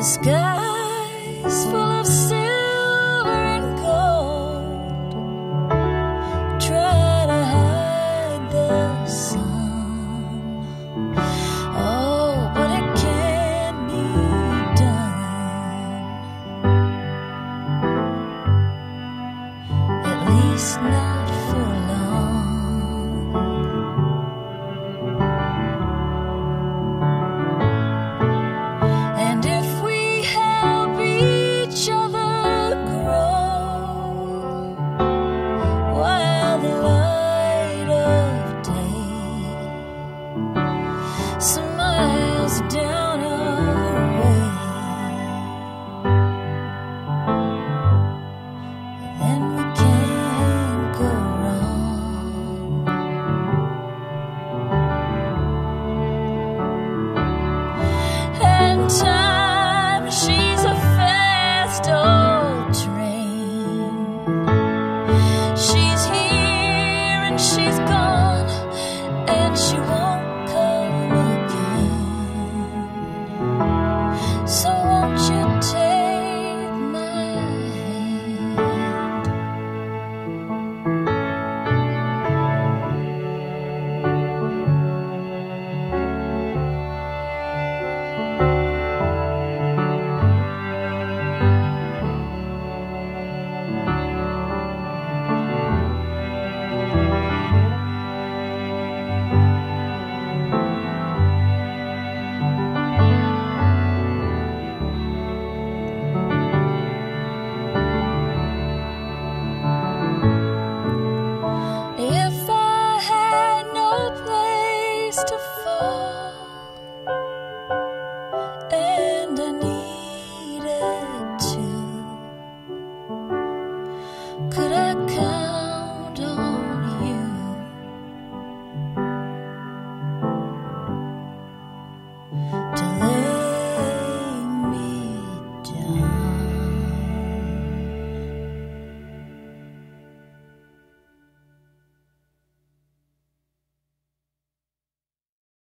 The sky's full of silver and gold. Try to hide the sun. Oh, but it can't be done. At least not. come.